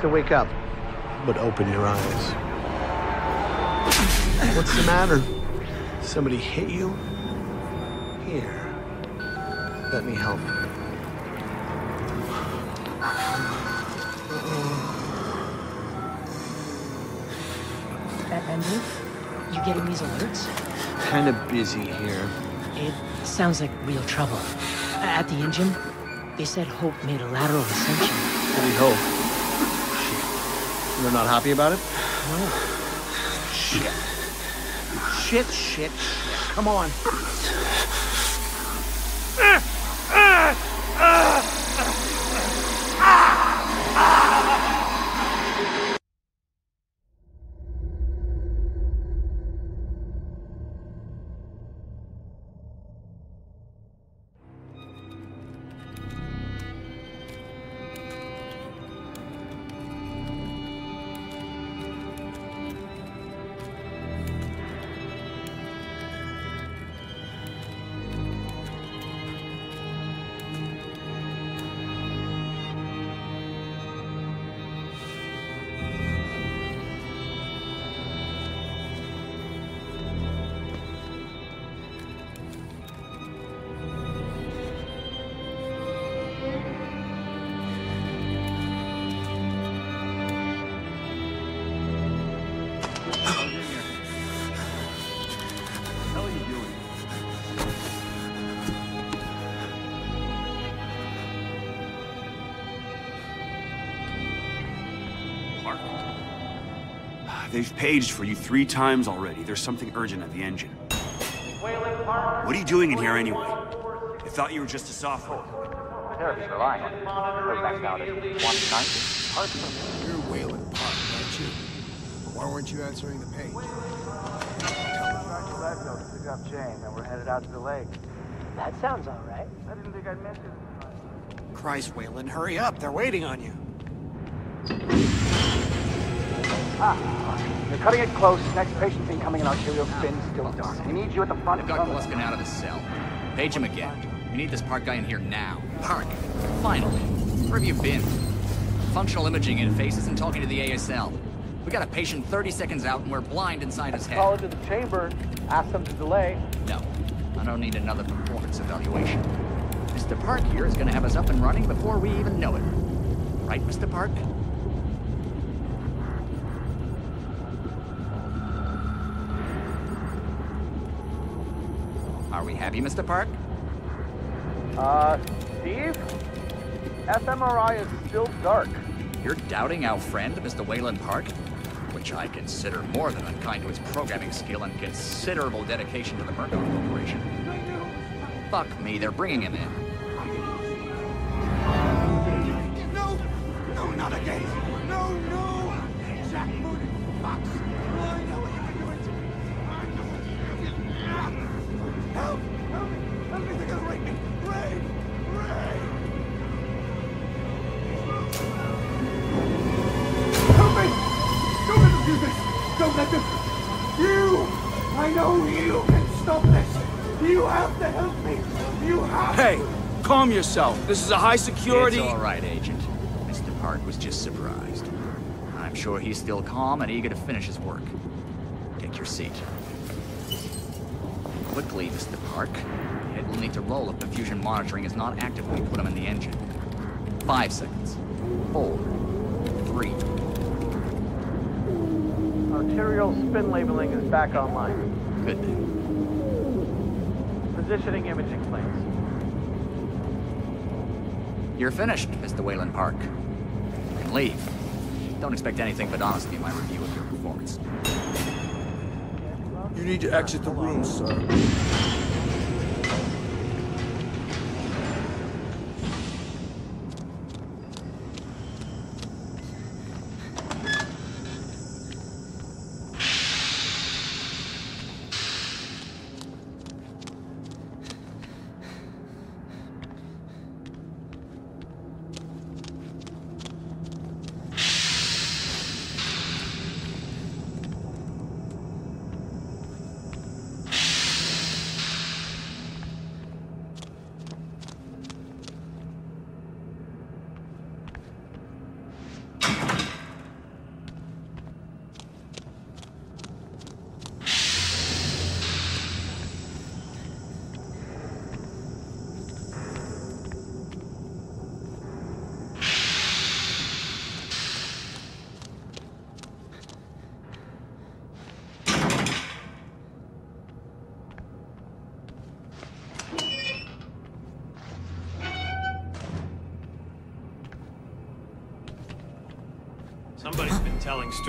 You don't have to wake up, but open your eyes. What's the matter? Somebody hit you? Here. Let me help. Andrew, you getting these alerts? Kind of busy here. It sounds like real trouble. At the engine, they said Hope made a lateral ascension. What hope? You're not happy about it? No. Shit. Shit, shit, shit. Come on. They've paged for you three times already. There's something urgent at the engine. What are you doing in here anyway? I thought you were just a sophomore. Therapy's relying on you. Back out at 190. You're Waylon Park, aren't you? Why weren't you answering the page? Pick up Jane, and we're headed out to the lake. That sounds all right. I didn't think I'd mention it. Christ, Waylon, hurry up. They're waiting on you. Ah, you're cutting it close. Next patient's incoming in Arterial Spin, still dark. We need you at the front. They've got Gluskin out of his cell. Page him again. We need this Park guy in here now. Park, finally. Where have you been? Functional imaging interface isn't talking to the ASL. We got a patient 30 seconds out and we're blind inside his head. Call into the chamber. Ask them to delay. No, I don't need another performance evaluation. Mr. Park here is gonna have us up and running before we even know it. Right, Mr. Park? Are we happy, Mr. Park? Uh, Steve? fMRI is still dark. You're doubting our friend, Mr. Waylon Park? Which I consider more than unkind to his programming skill and considerable dedication to the Murkoff Corporation. Fuck me, they're bringing him in. Don't let them... You! I know you can stop this! You have to help me! You have Hey, calm yourself. This is a high security. It's all right, Agent. Mr. Park was just surprised. I'm sure he's still calm and eager to finish his work. Take your seat. Quickly, Mr. Park. Head will need to roll if the fusion monitoring is not active when we put him in the engine. Five seconds. Four. Three. Arterial spin labeling is back online. Good. Positioning imaging planes. You're finished, Mr. Waylon Park. You can leave. Don't expect anything but honesty in my review of your performance. You need to exit the room, sir.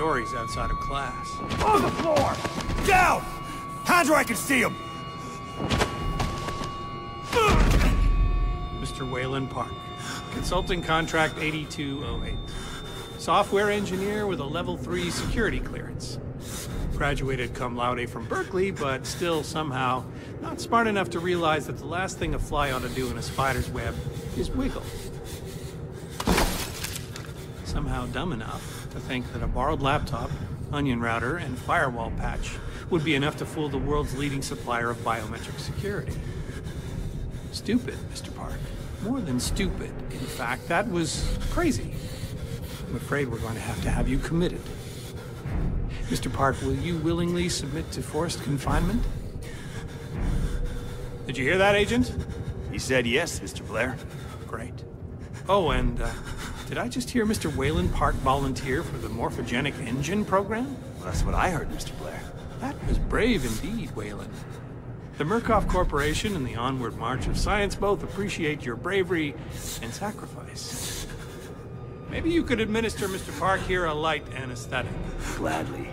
Stories outside of class. On the floor! Down! Hands where I can see them! Mr. Waylon Park, consulting contract 8208. Software engineer with a level 3 security clearance. Graduated cum laude from Berkeley, but still somehow not smart enough to realize that the last thing a fly ought to do in a spider's web is wiggle. Somehow dumb enough to think that a borrowed laptop, onion router, and firewall patch would be enough to fool the world's leading supplier of biometric security. Stupid, Mr. Park. More than stupid. In fact, that was crazy. I'm afraid we're going to have to have you committed. Mr. Park, will you willingly submit to forced confinement? Did you hear that, Agent? He said yes, Mr. Blaire. Great. Oh, and uh, did I just hear Mr. Waylon Park volunteer for the morphogenic engine program? Well, that's what I heard, Mr. Blaire. That was brave indeed, Waylon. The Murkoff Corporation and the Onward March of Science both appreciate your bravery and sacrifice. Maybe you could administer Mr. Park here a light anesthetic. Gladly.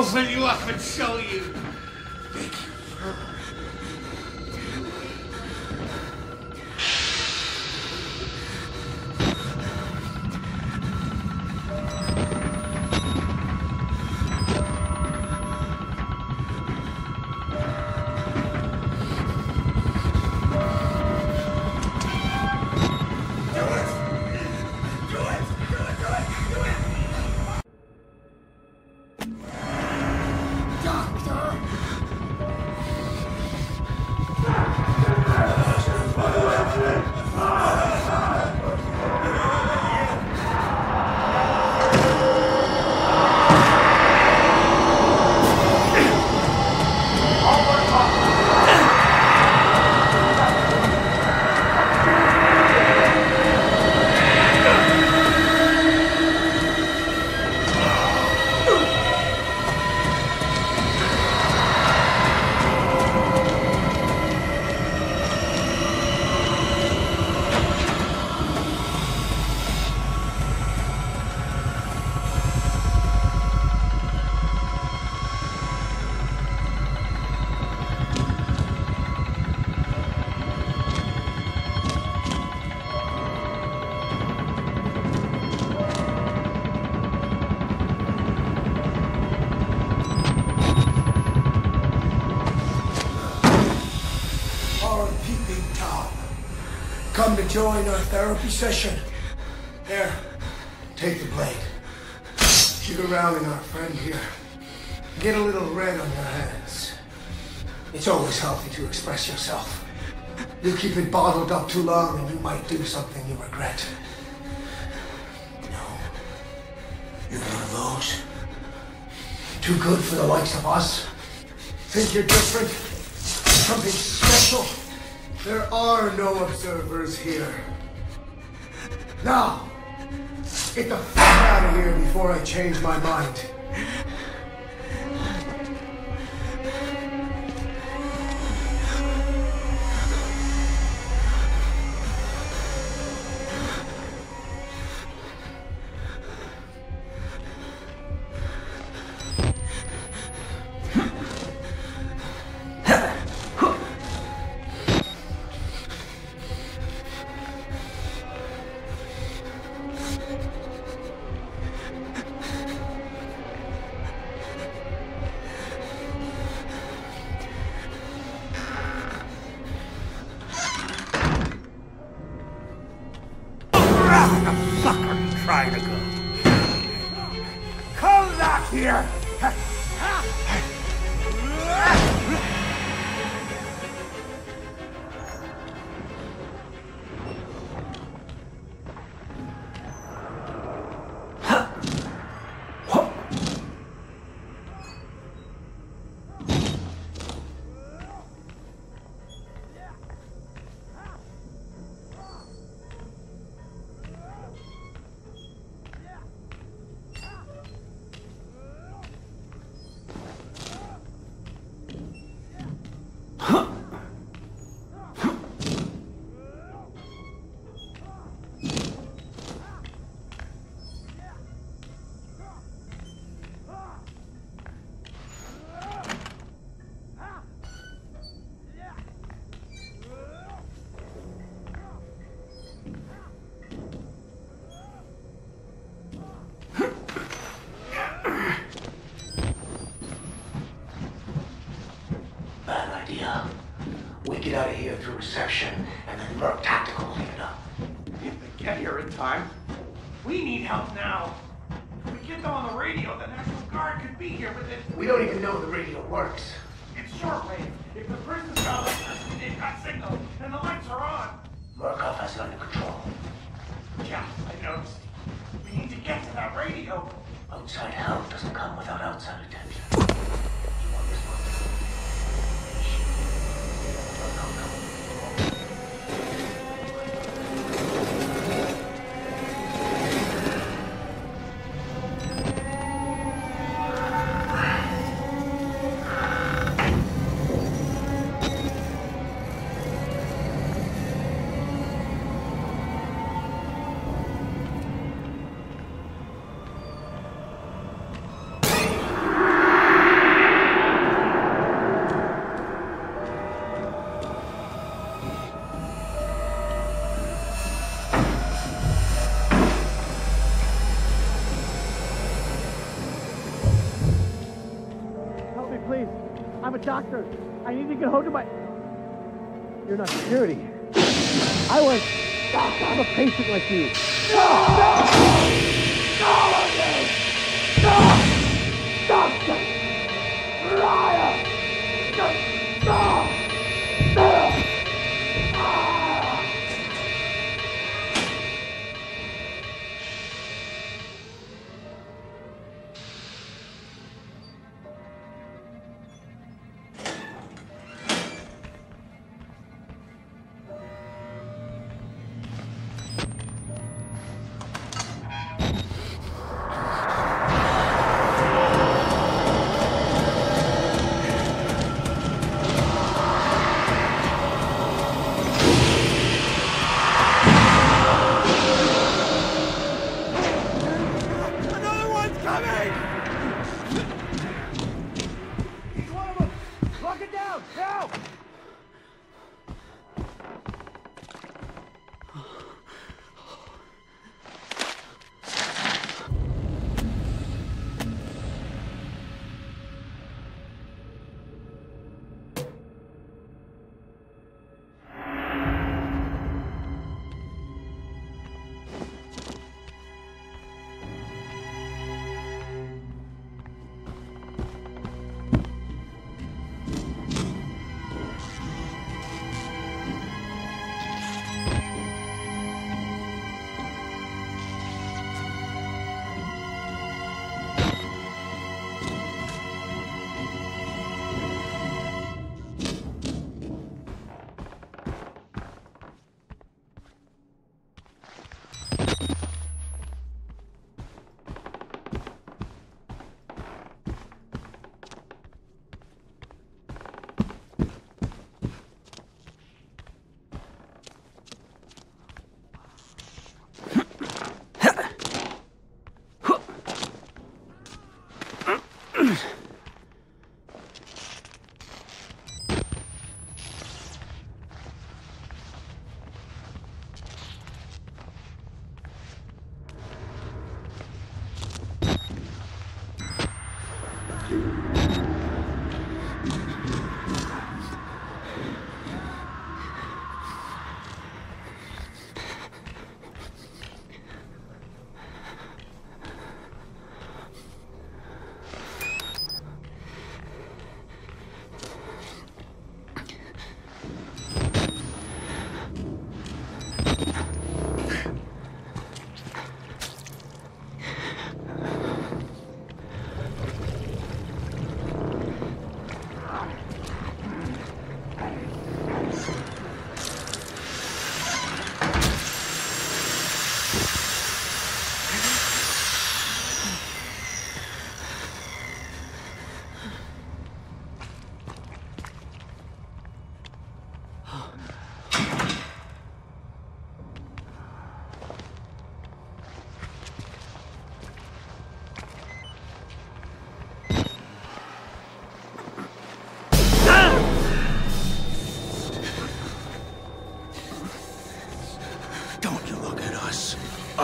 Open you up join our therapy session? Here, take the blade. Jig around in our friend here. Get a little red on your hands. It's always healthy to express yourself. You keep it bottled up too long and you might do something you regret. No. You're one of those. Too good for the likes of us. Think you're different? Something special? There are no observers here. Now, get the fuck out of here before I change my mind. Doctor. I need to get hold of my. You're not security. I was. I'm a patient like you. Don't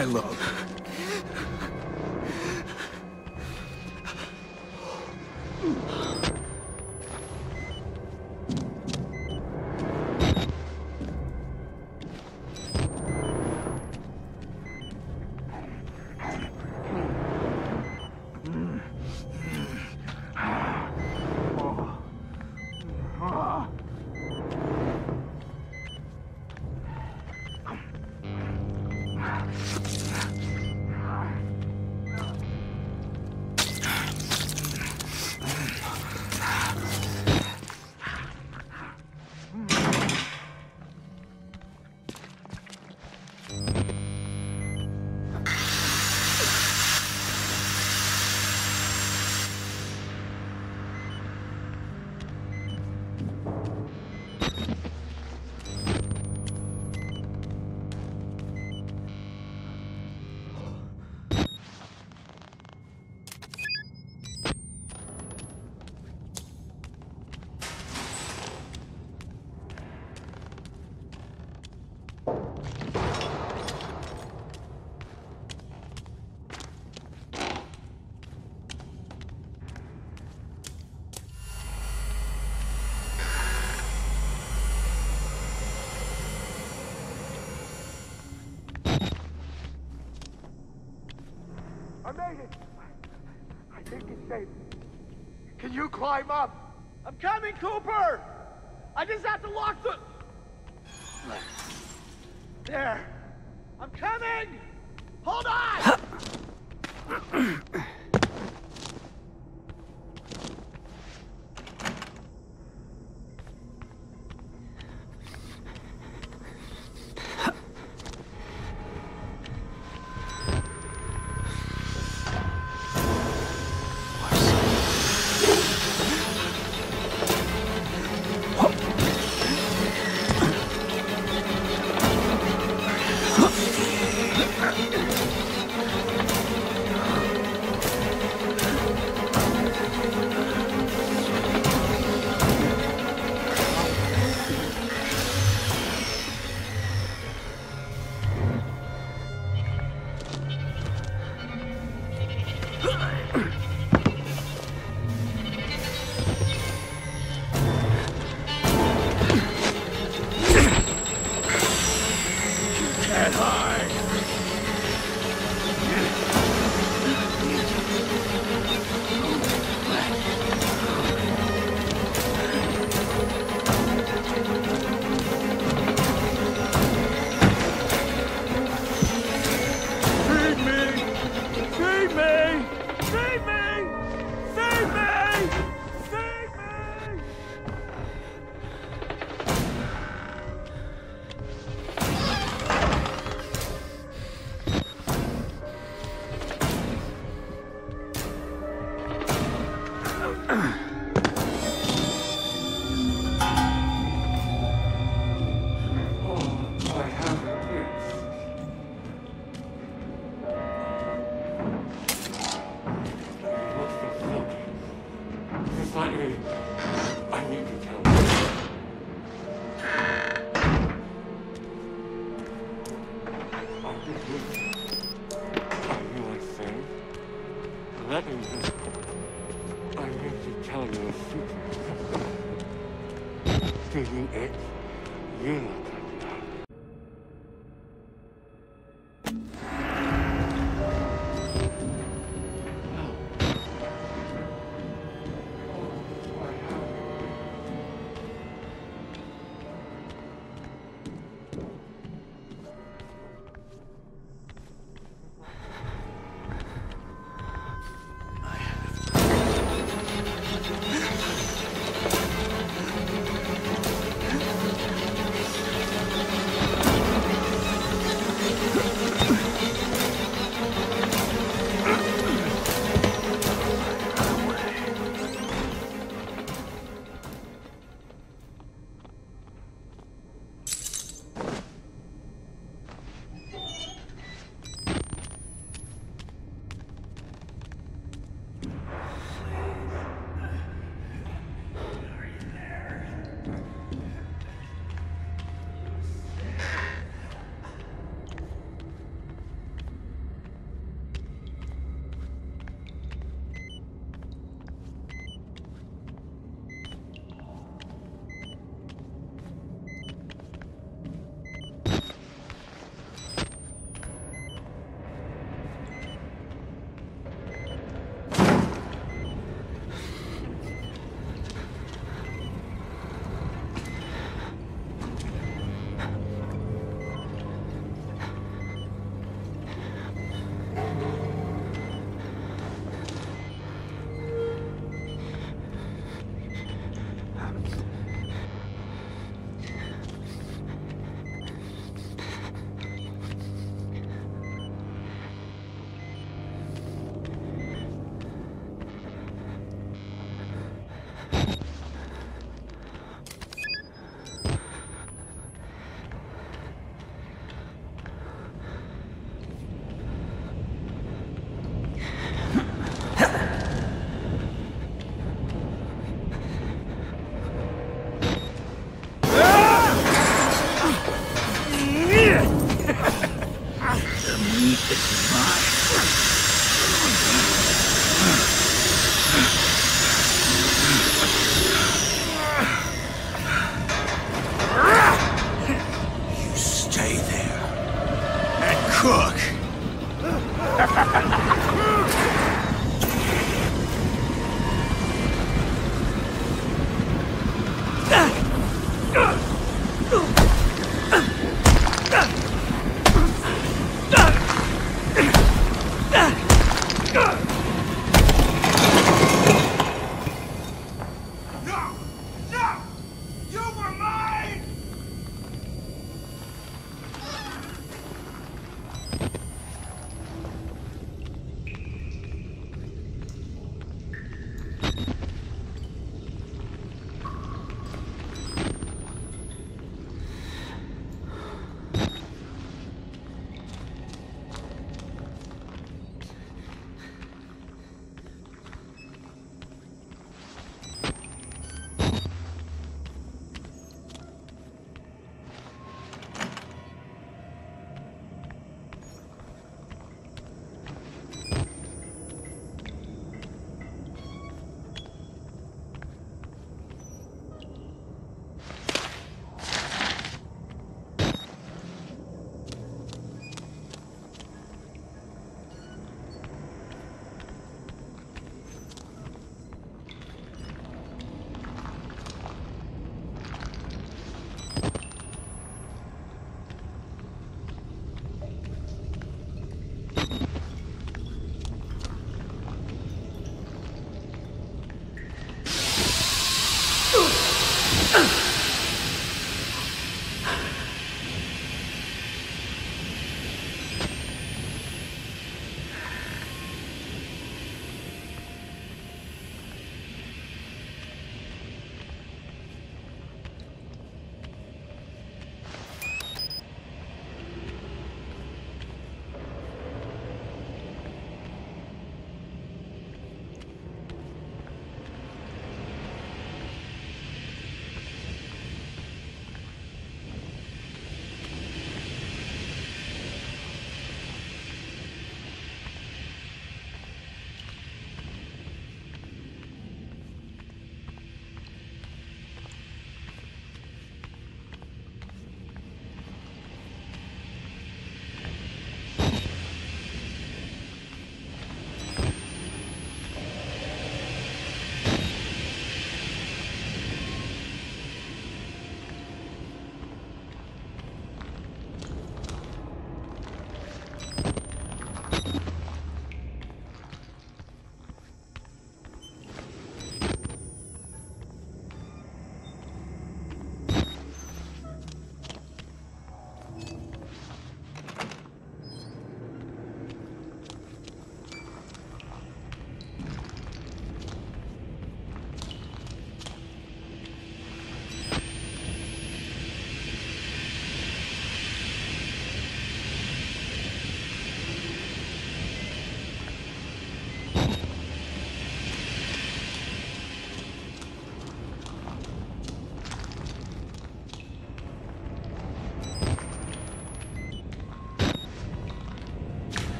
I look. Can you climb up? I'm coming, Cooper! I just have to lock the... There.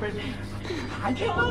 I keep moving,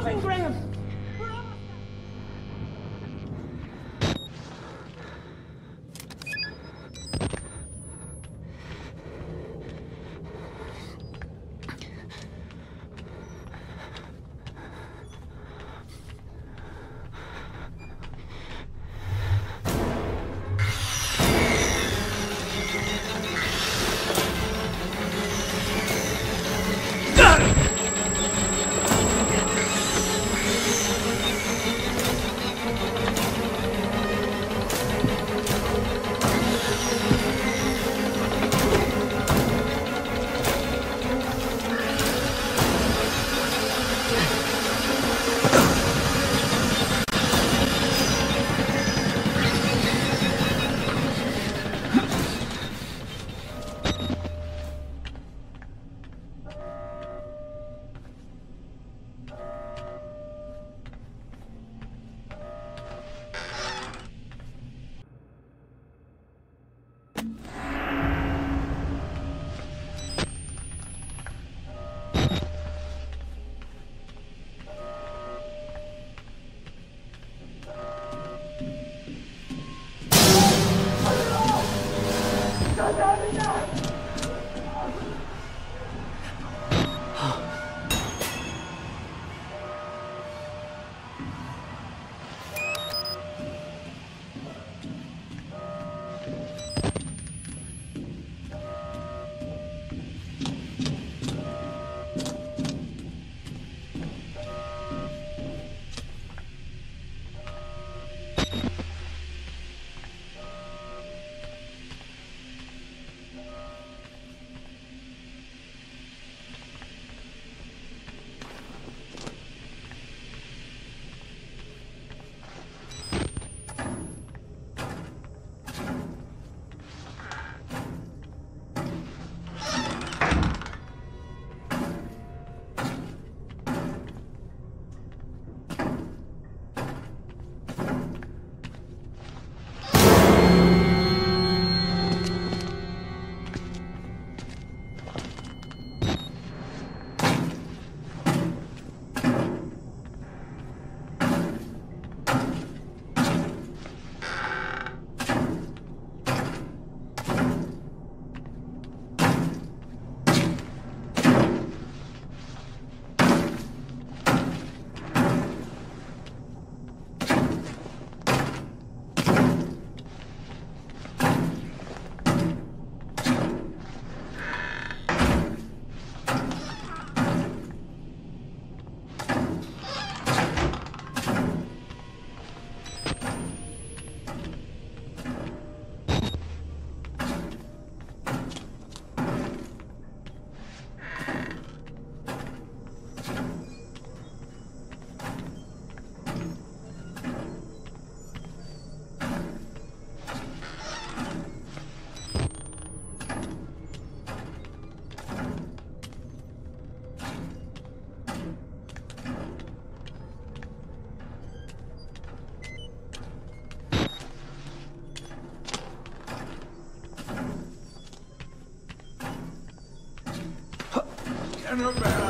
Annabelles.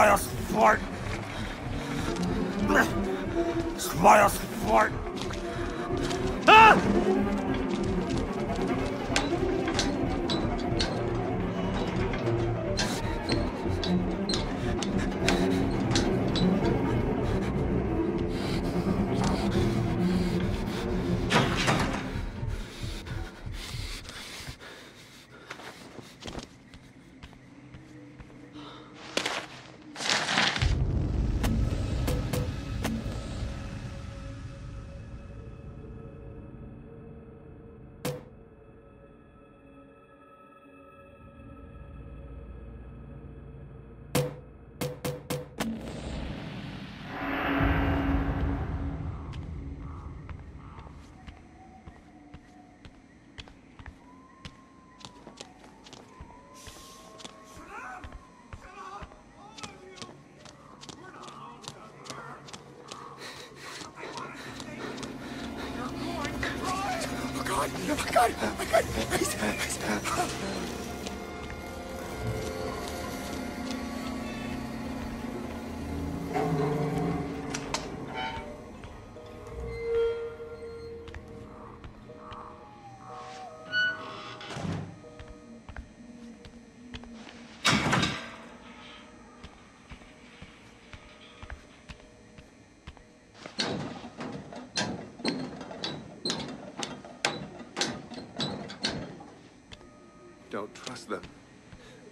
Smile, Spartan! Smile,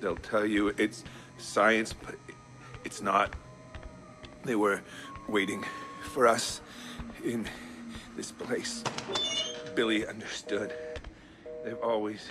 they'll tell you it's science, but it's not. They were waiting for us in this place. Billy understood. They've always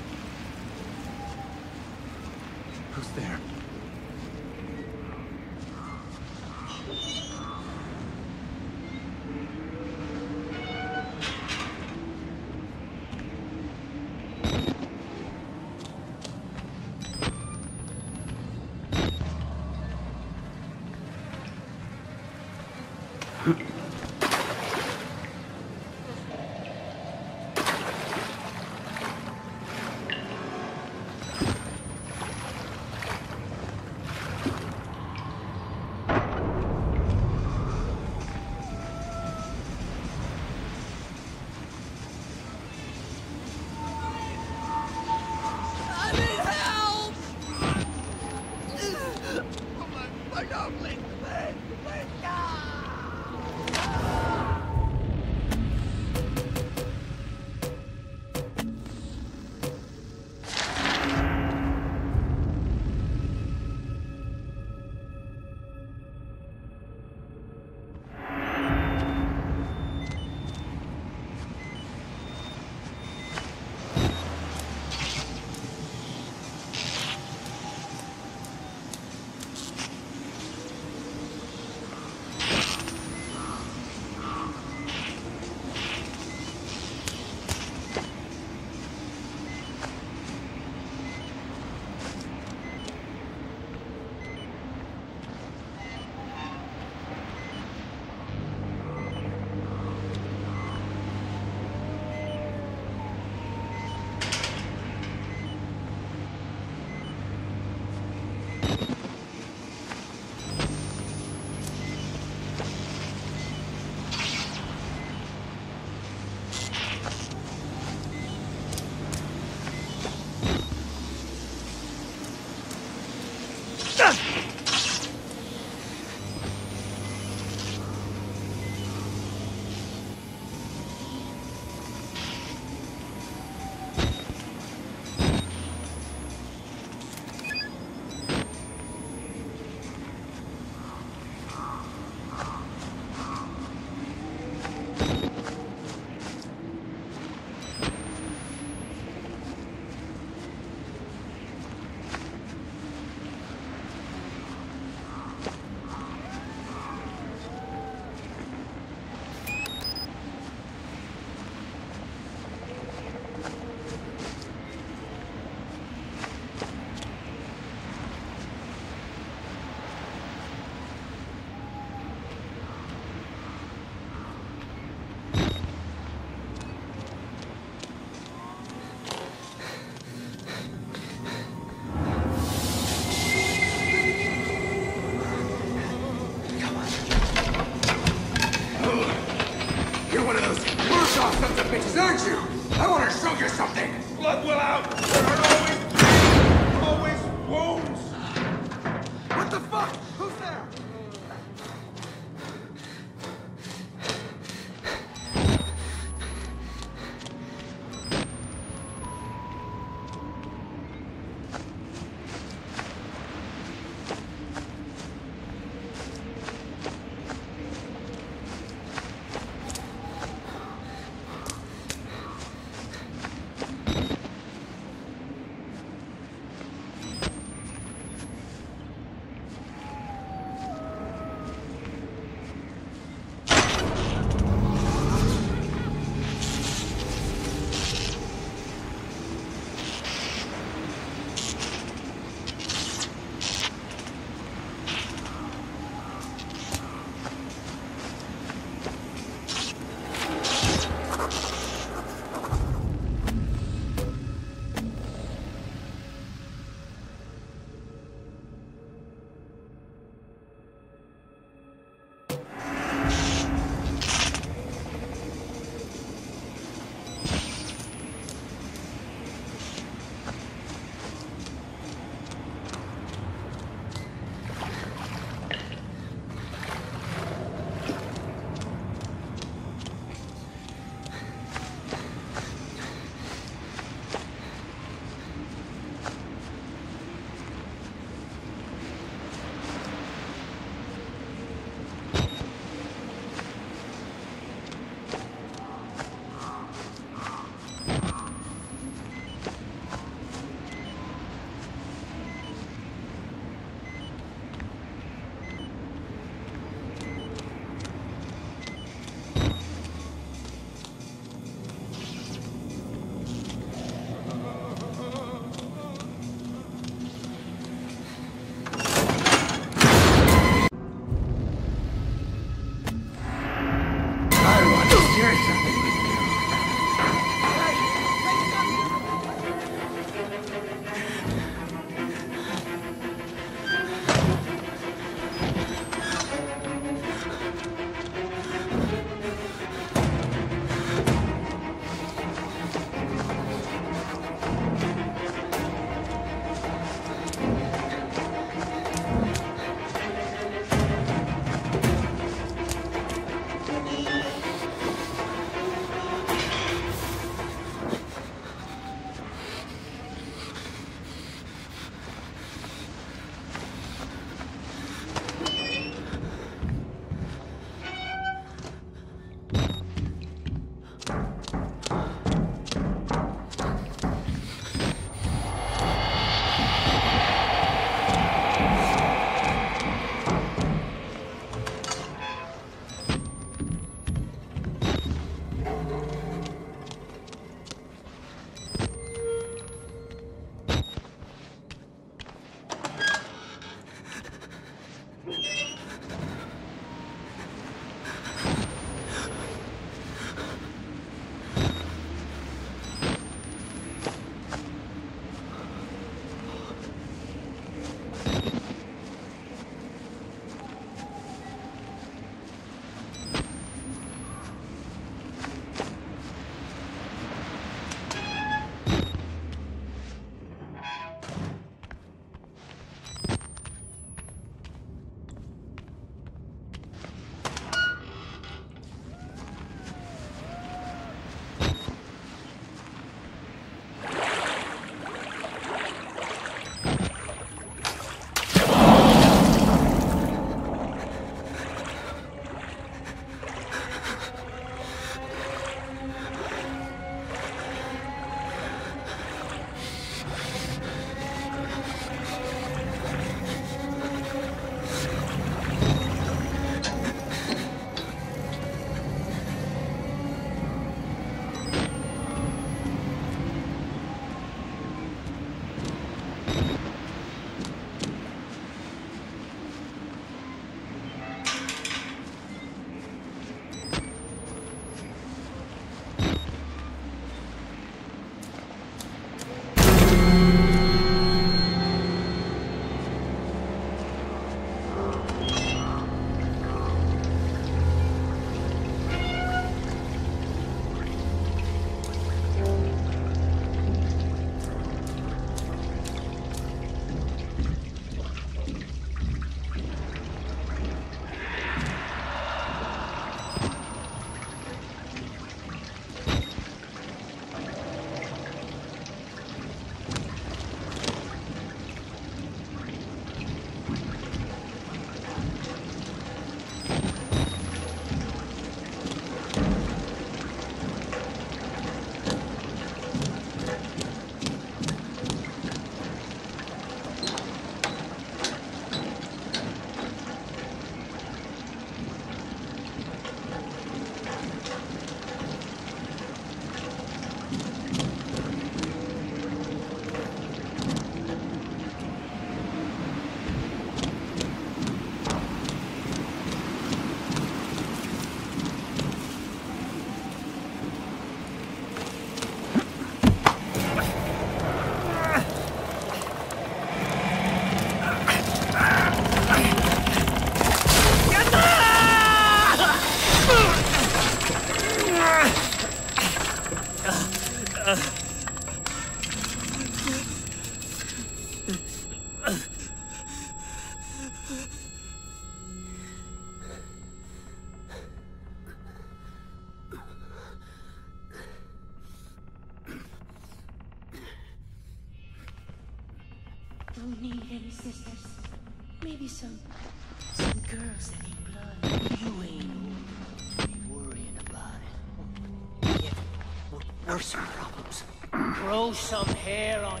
grow some hair on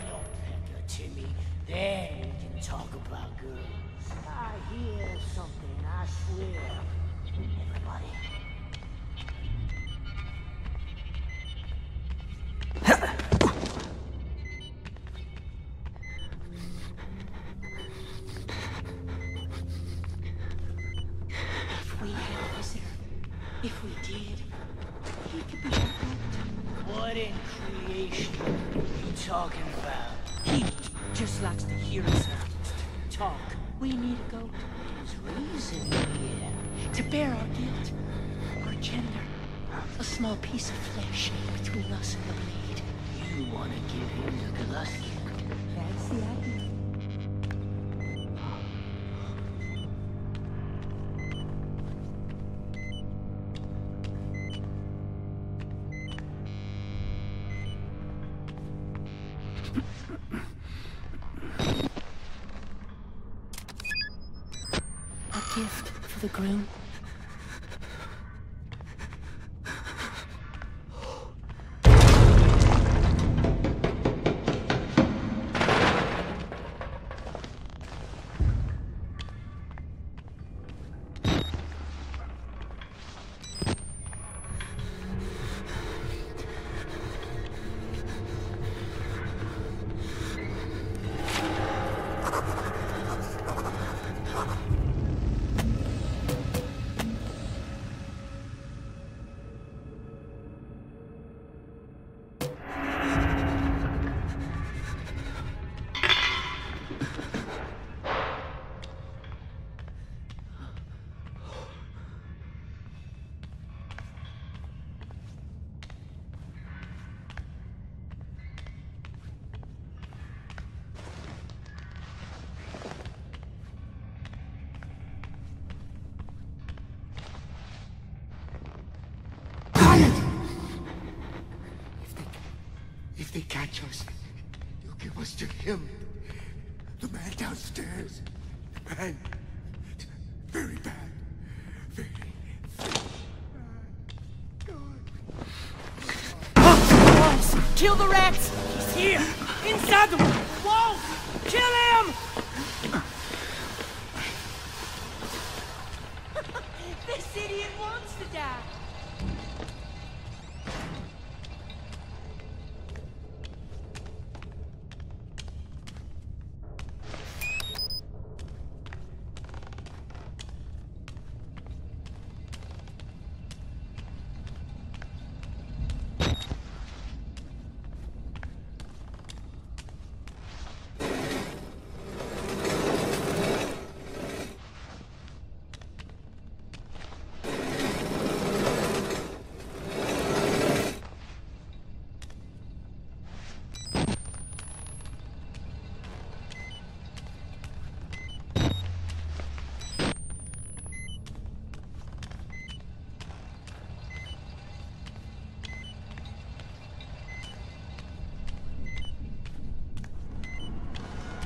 the groom? kill the rats! He's here! Inside the wall! Kill him! this idiot wants to die!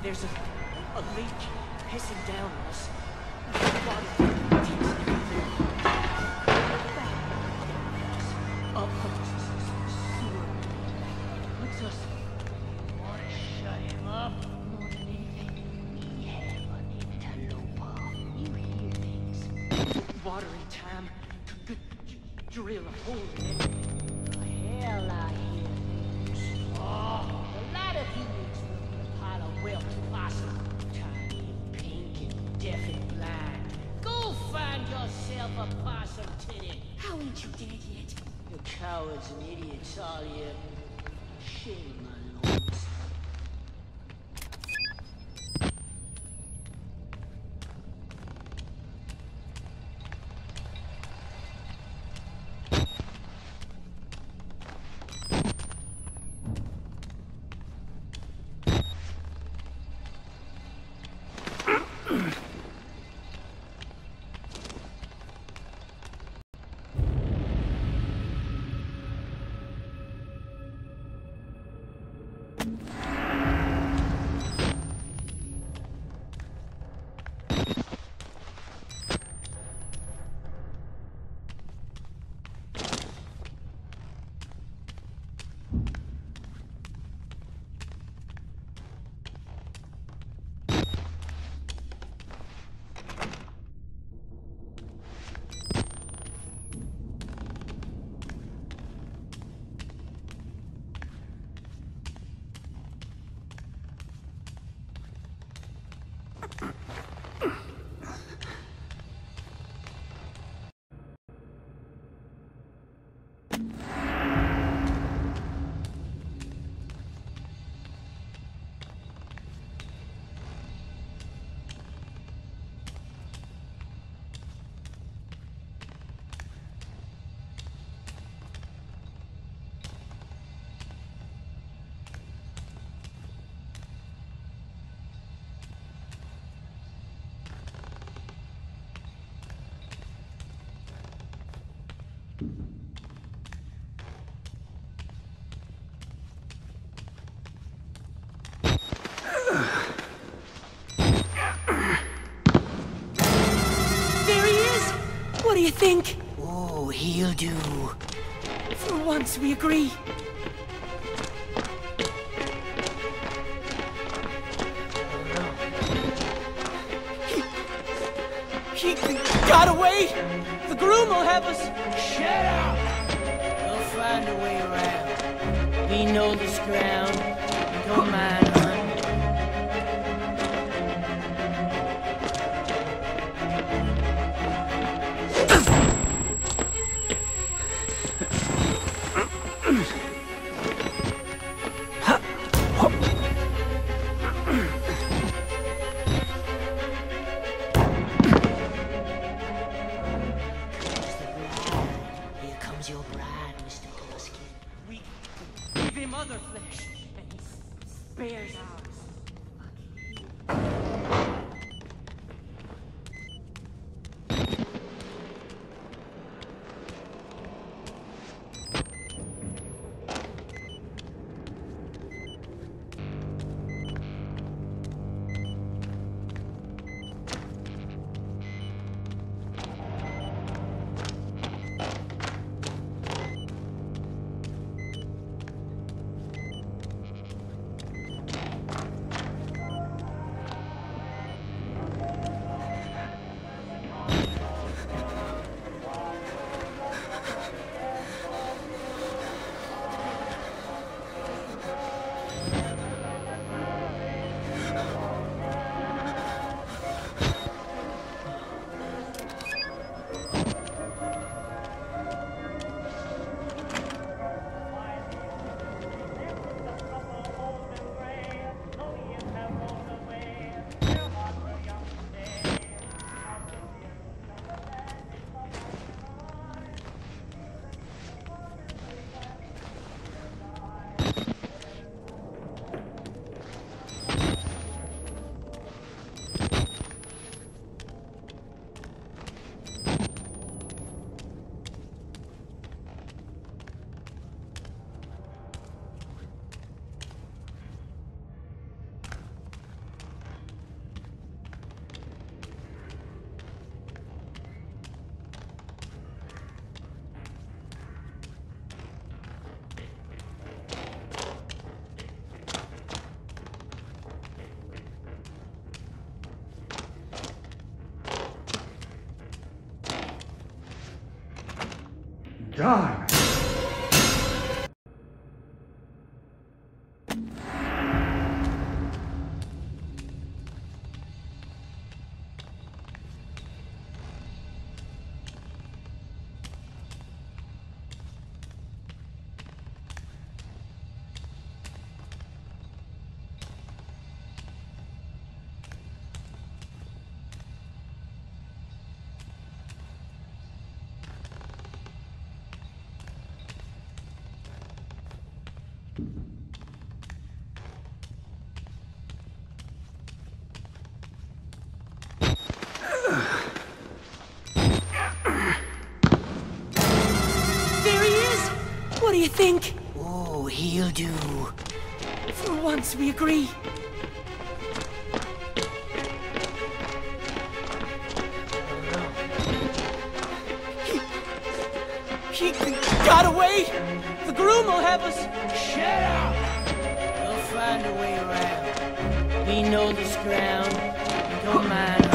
There's a, a leak pissing down on us. Italian. You think? Oh, he'll do. For once, we agree. He, he got away! The groom will have us! Shut up! We'll find a way around. We know this ground. Think? Oh, he'll do. For once, we agree. He, he got away! The groom will have us! Shut up! We'll find a way around. We know this ground. Don't mind,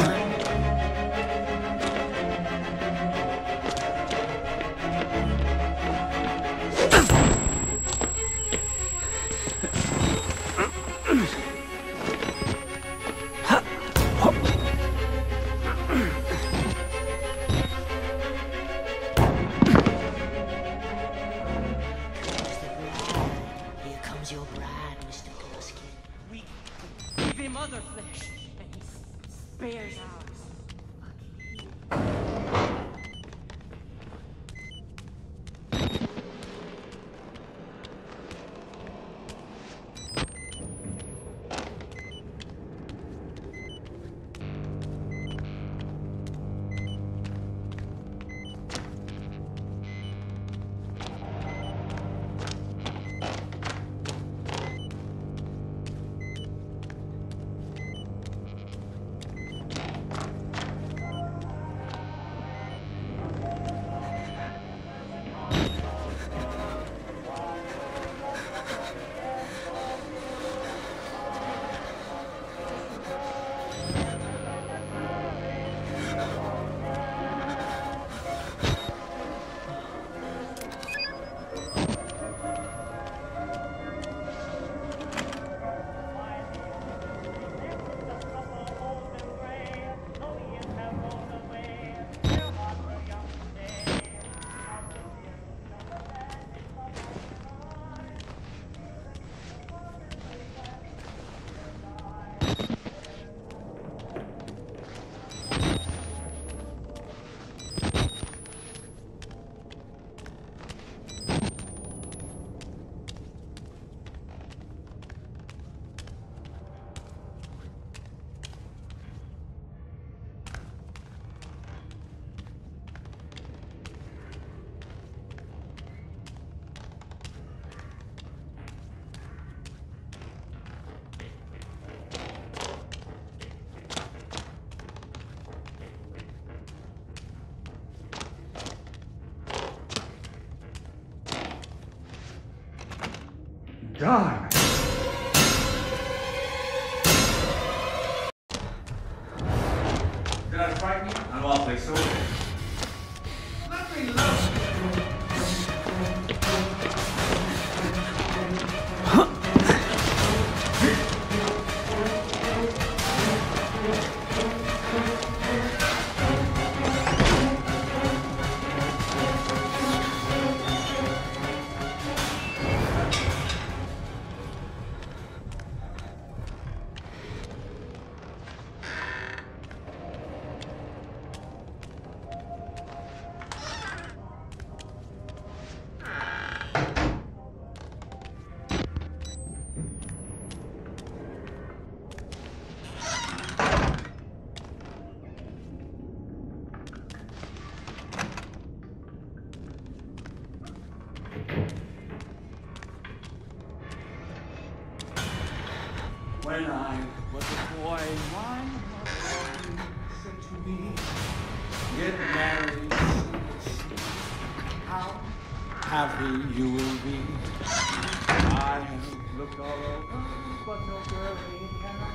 happy you will be. I have looked all over, but no girl can I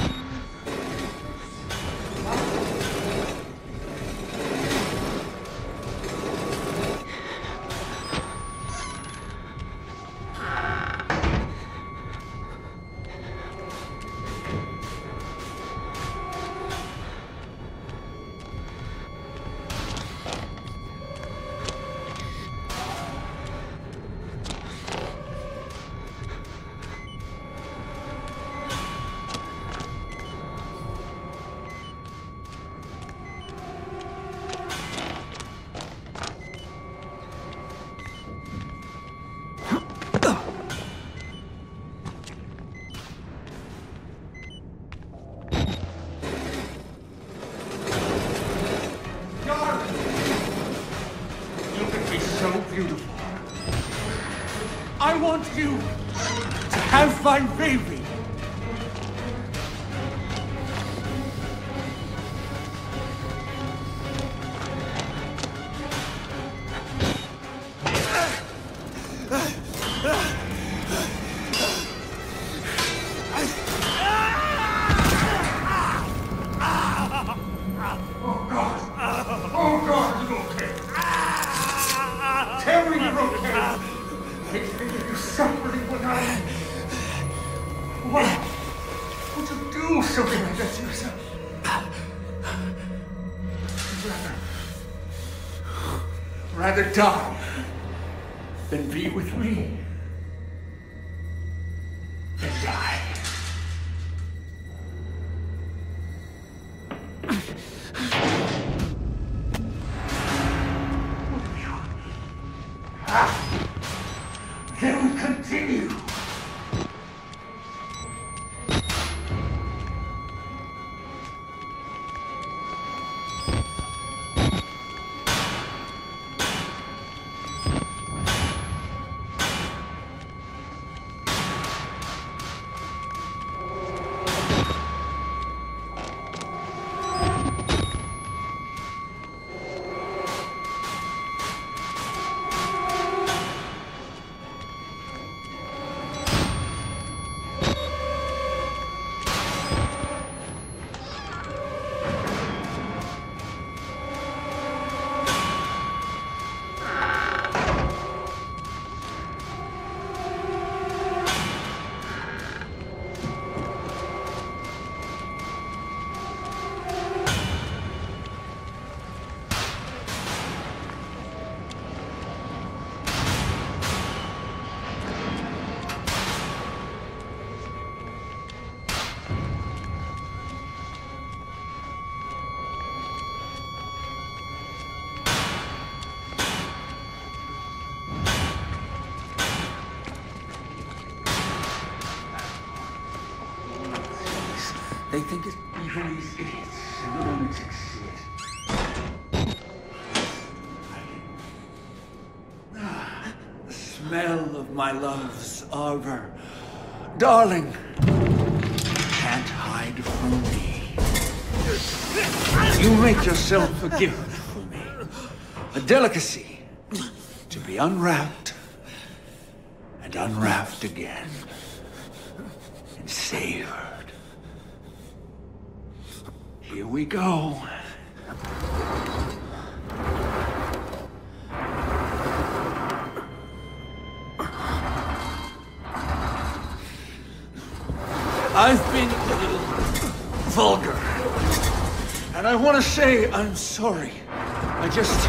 find. Want you to have my baby. Of my love's arbor. Darling, can't hide from me. You make yourself a gift for me. A delicacy to be unwrapped and unwrapped again and savored. Here we go. I've been a little vulgar. And I want to say I'm sorry. I just.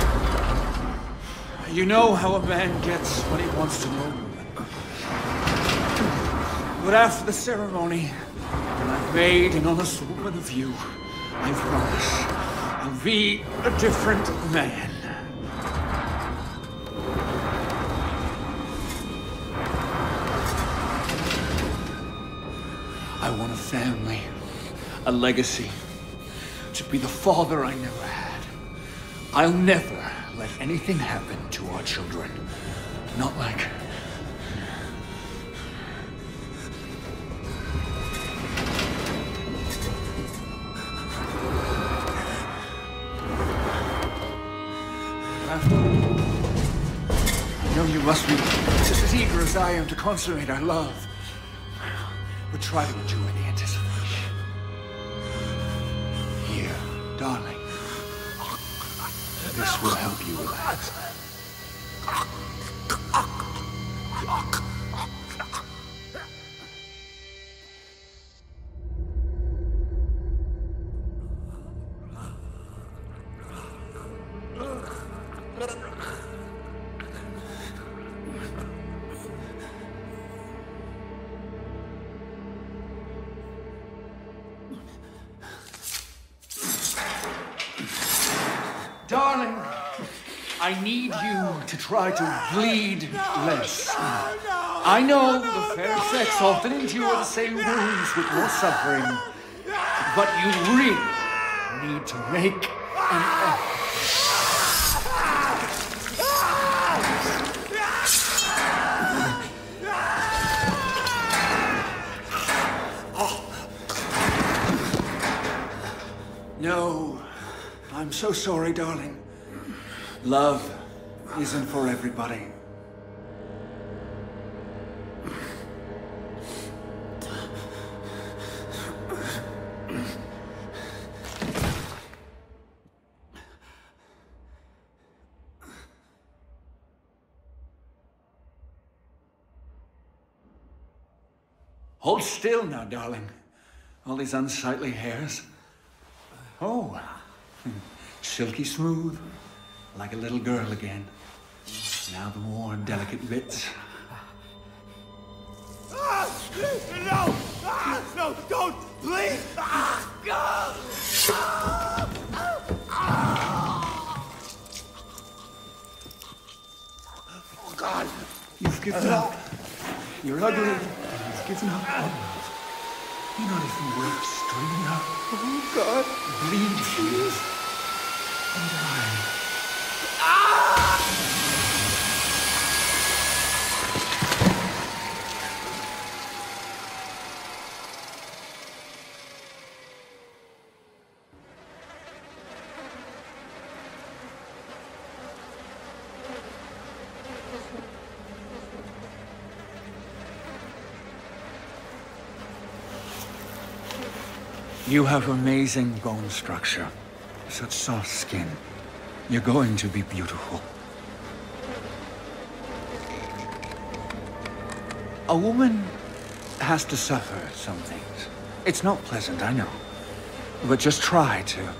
You know how a man gets when he wants to know. But after the ceremony, when I've made an honest woman of you, I promise I'll be a different man. Family, a legacy, to be the father I never had. I'll never let anything happen to our children. Not like. I know you must be just as eager as I am to consummate our love. But try to enjoy the help try to bleed no, less. No, no, I know the fair sex often endure the same wounds with more suffering, but you really need to make an effort. No, I'm so sorry, darling. Love isn't for everybody. Hold still now, darling. All these unsightly hairs. Oh, silky smooth, like a little girl again. Now the more delicate bits. Ah! No! Ah! No, don't! Please! Ah! God! Ah! Ah! Oh, God! You've given up. You're ugly. You've given up. You're not even worth stringing up. Oh, God. Bleed for You have amazing bone structure. Such soft skin. You're going to be beautiful. A woman has to suffer some things. It's not pleasant, I know. But just try to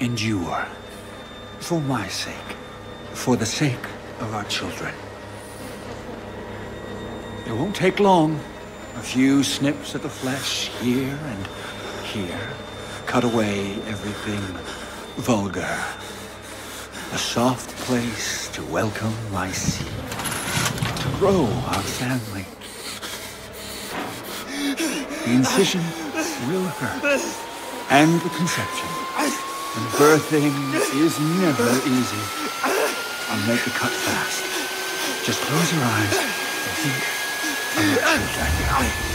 endure. For my sake. For the sake of our children. It won't take long. A few snips of the flesh here and here. Cut away everything vulgar. A soft place to welcome my seed. To grow our family. The incision will hurt. And the conception. And birthing is never easy. I'll make the cut fast. Just close your eyes and think children.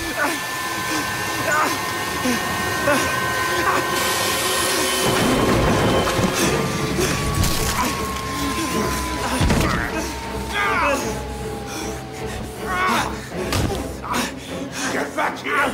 Get back here!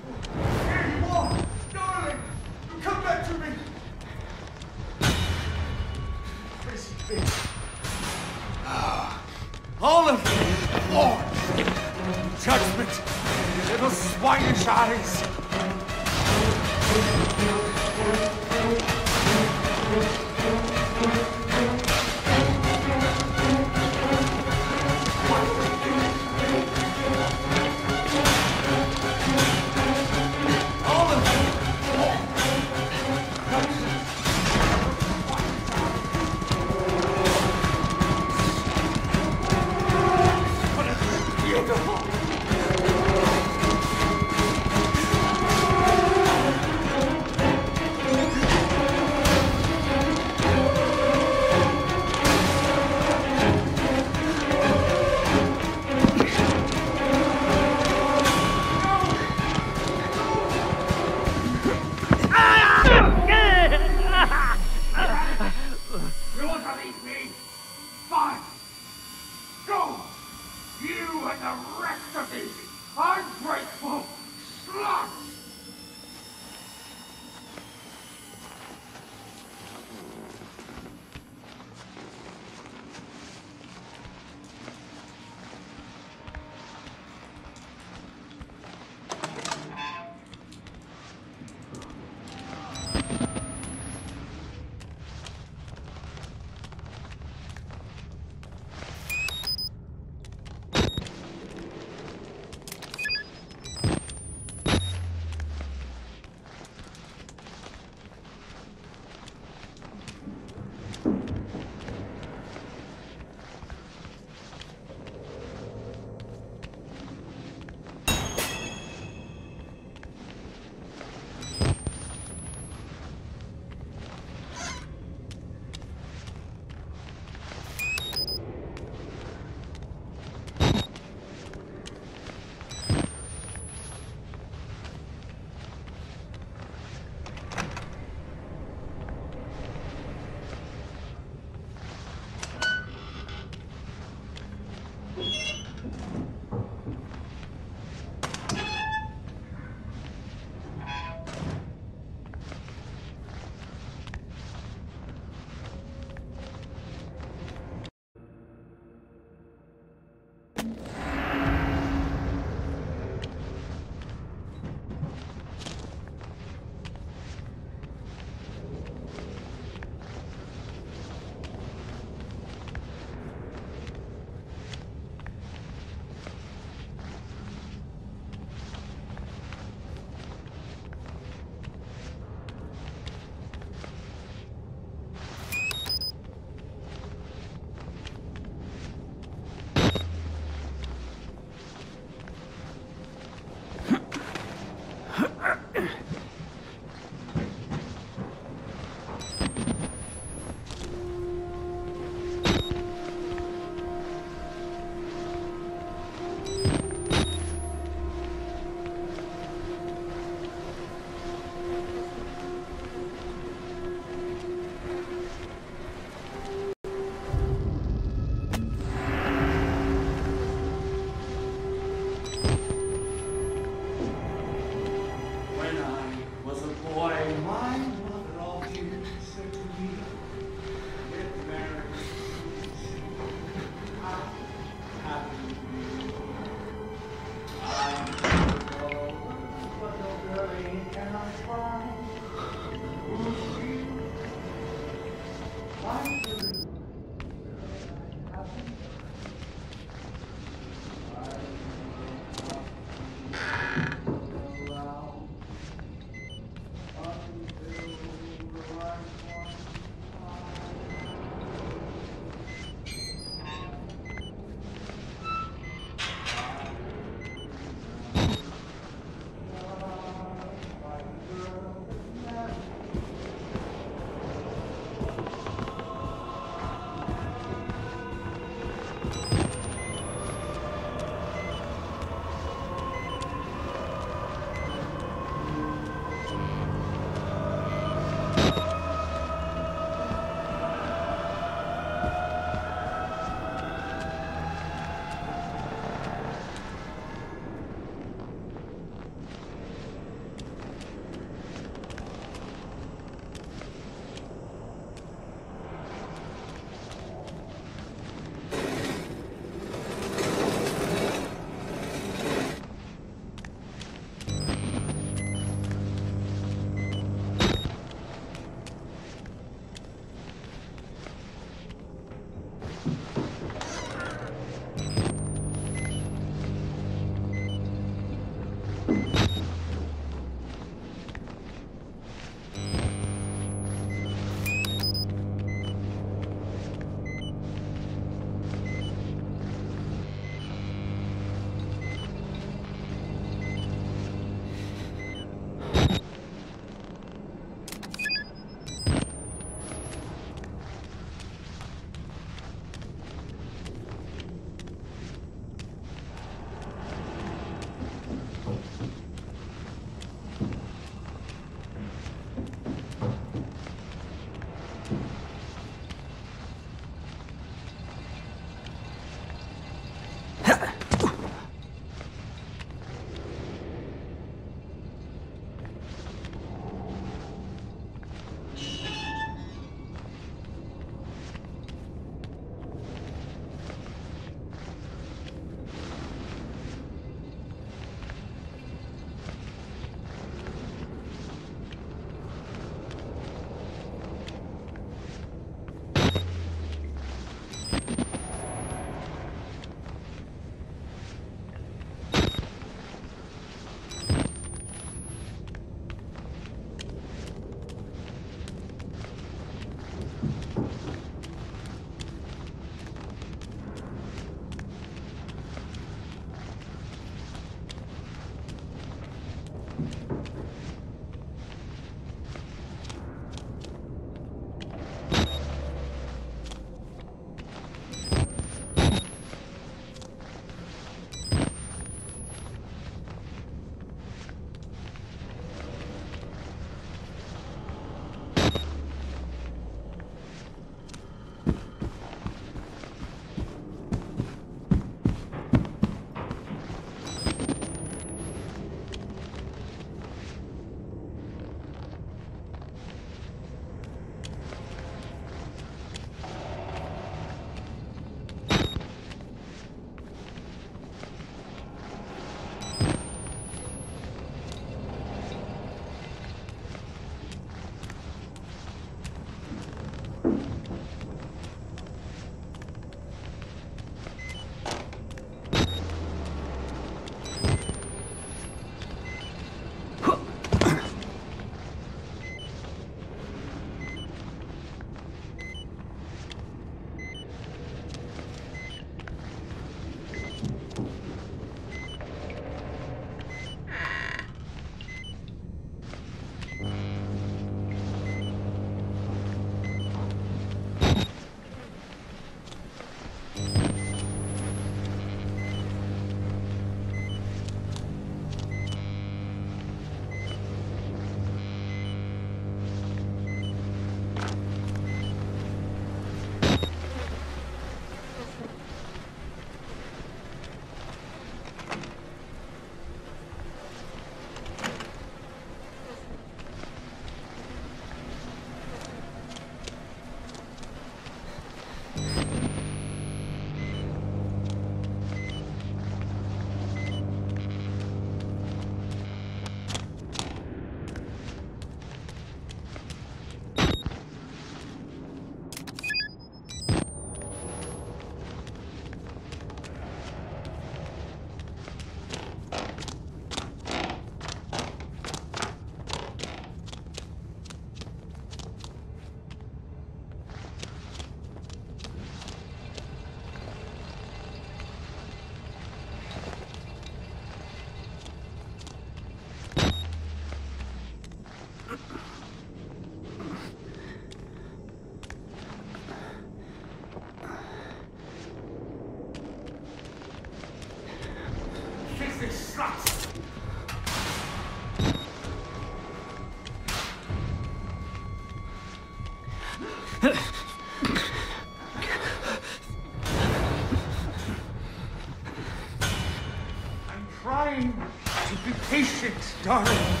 Darling.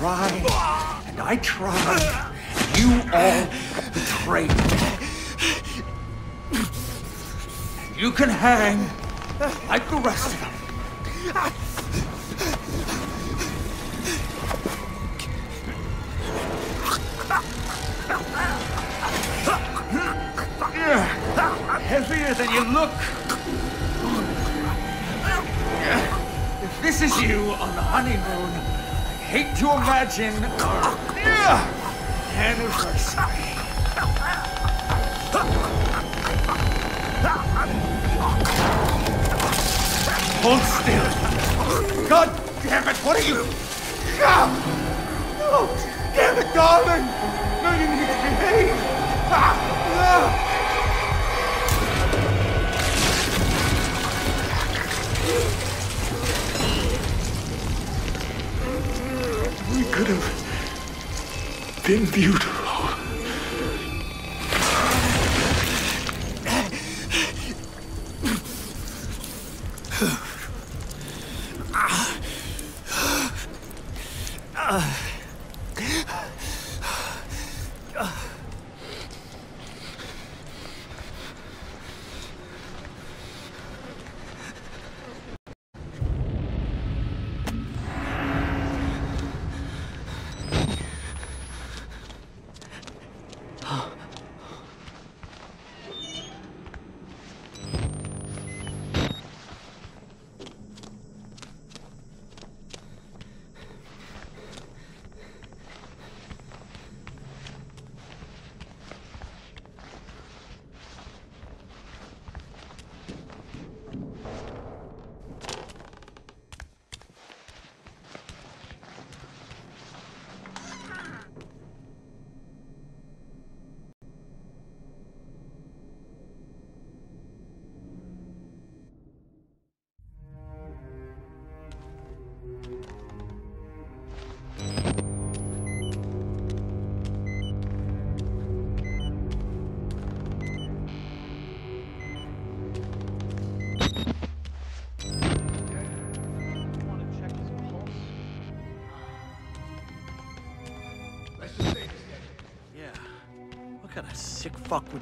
Tried, and I tried. You all betrayed me. And you can hang like the rest of them. Heavier than you look. If this is you on the honeymoon, hate to imagine our anniversary. Hold still. God damn it, what are you? Ah! No! Damn it, darling! No, you need to behave! Been beautiful.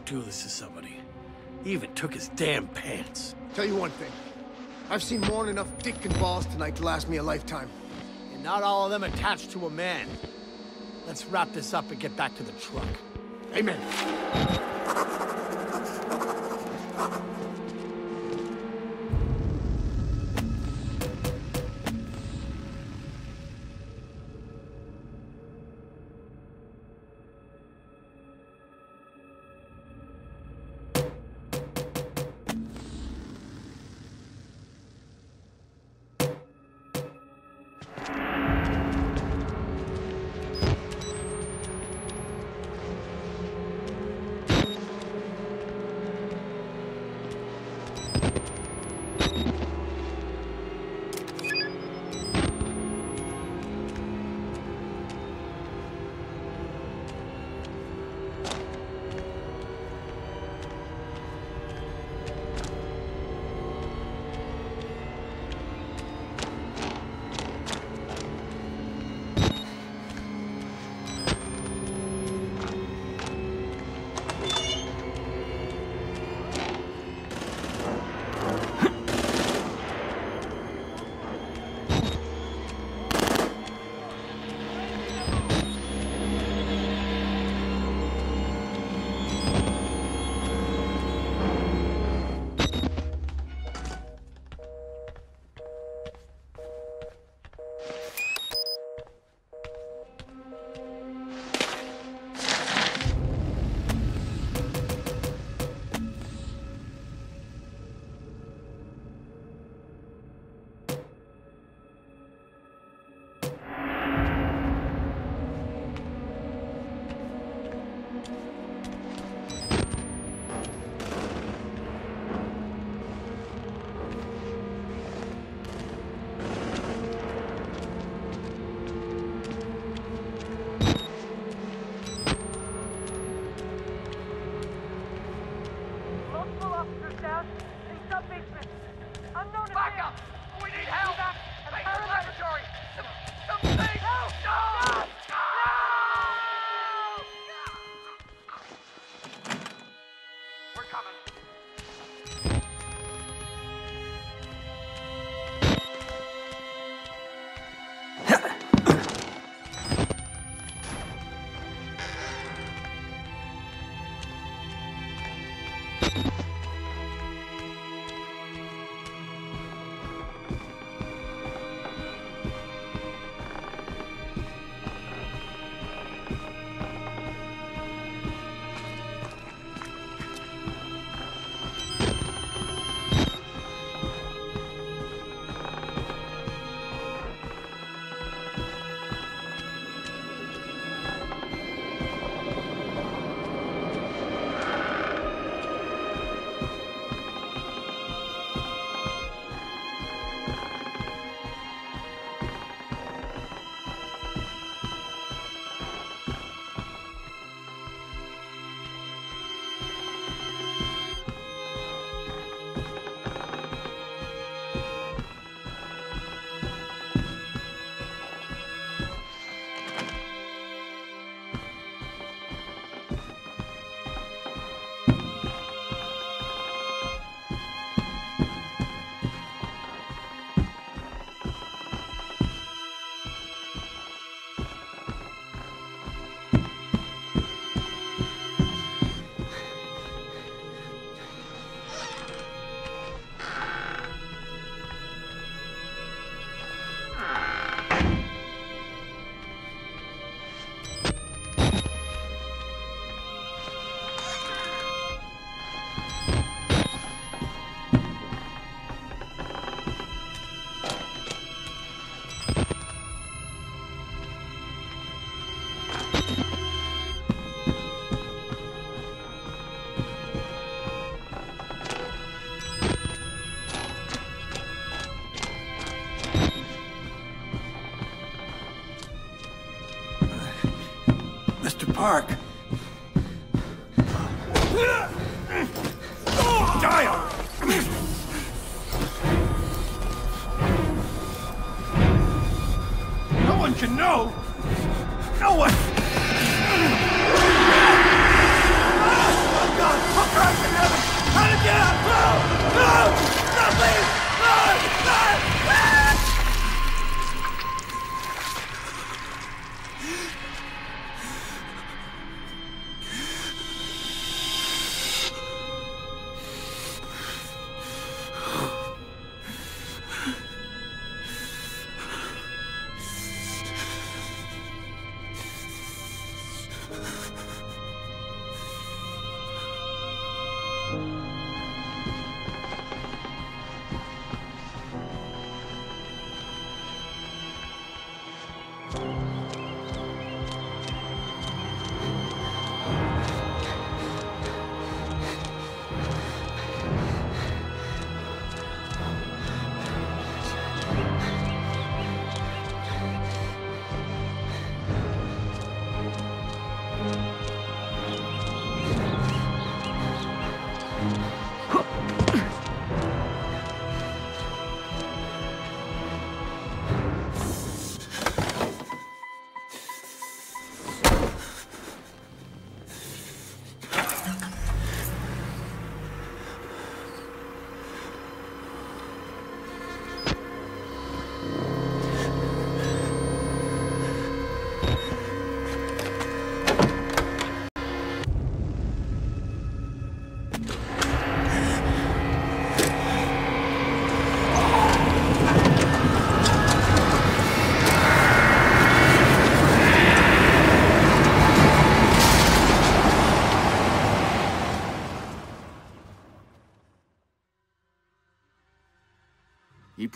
Do this to somebody? He even took his damn pants. Tell you one thing. I've seen more than enough dick and balls tonight to last me a lifetime. And not all of them attached to a man. Let's wrap this up and get back to the truck. Amen. Mr.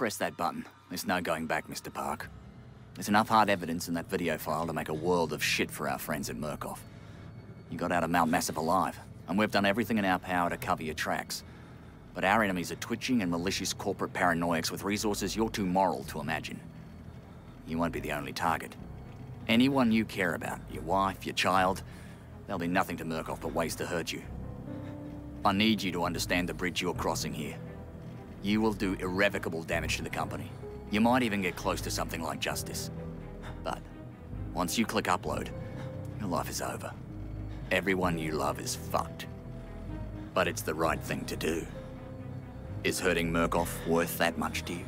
press that button. There's no going back, Mr. Park. There's enough hard evidence in that video file to make a world of shit for our friends at Murkoff. You got out of Mount Massive alive, and we've done everything in our power to cover your tracks. But our enemies are twitching and malicious corporate paranoiacs with resources you're too moral to imagine. You won't be the only target. Anyone you care about, your wife, your child, there'll be nothing to Murkoff but ways to hurt you. I need you to understand the bridge you're crossing here. You will do irrevocable damage to the company. You might even get close to something like justice. But once you click upload, your life is over. Everyone you love is fucked. But it's the right thing to do. Is hurting Murkoff worth that much to you?